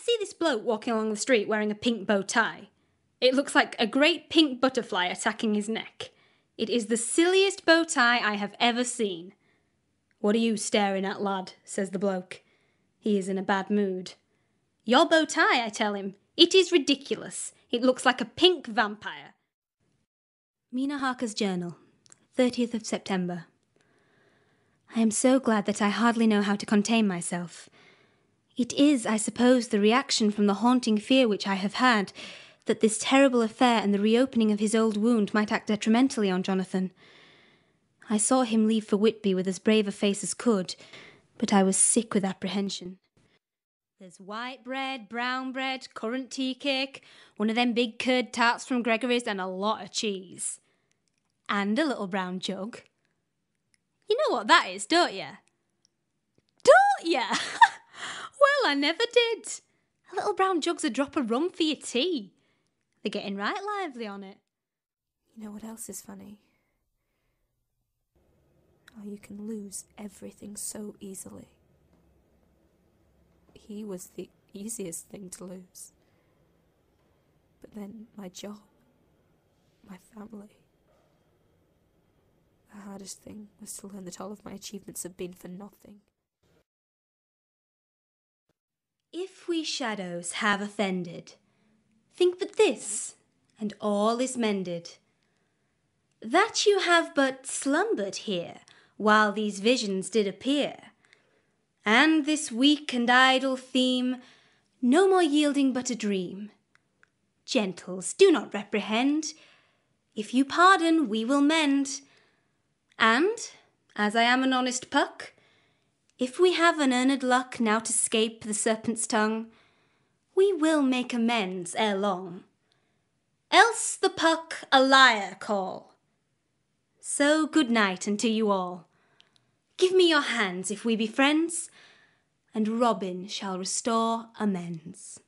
see this bloke walking along the street wearing a pink bow tie. It looks like a great pink butterfly attacking his neck. It is the silliest bow tie I have ever seen. What are you staring at, lad? says the bloke. He is in a bad mood. Your bow tie, I tell him. It is ridiculous. It looks like a pink vampire. Mina Harker's Journal, 30th of September. I am so glad that I hardly know how to contain myself. It is, I suppose, the reaction from the haunting fear which I have had that this terrible affair and the reopening of his old wound might act detrimentally on Jonathan. I saw him leave for Whitby with as brave a face as could, but I was sick with apprehension. There's white bread, brown bread, currant tea cake, one of them big curd tarts from Gregory's, and a lot of cheese. And a little brown jug. You know what that is, don't you? Don't you? I never did. A little brown jug's a drop of rum for your tea. They're getting right lively on it. You know what else is funny? How you can lose everything so easily. He was the easiest thing to lose. But then my job, my family. The hardest thing was to learn that all of my achievements have been for nothing. If we shadows have offended, think but this, and all is mended. That you have but slumbered here, while these visions did appear, and this weak and idle theme, no more yielding but a dream. Gentles, do not reprehend. If you pardon, we will mend. And, as I am an honest puck, if we have an earned luck now to scape the serpent's tongue, we will make amends ere long. Else the puck a liar call. So good night unto you all. Give me your hands if we be friends, and Robin shall restore amends.